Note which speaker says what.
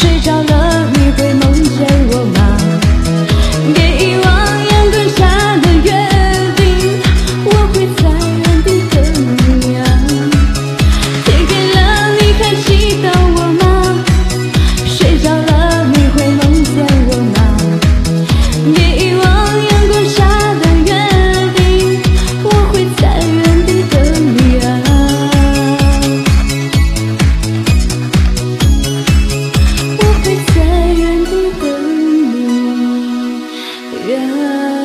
Speaker 1: 睡着了 love.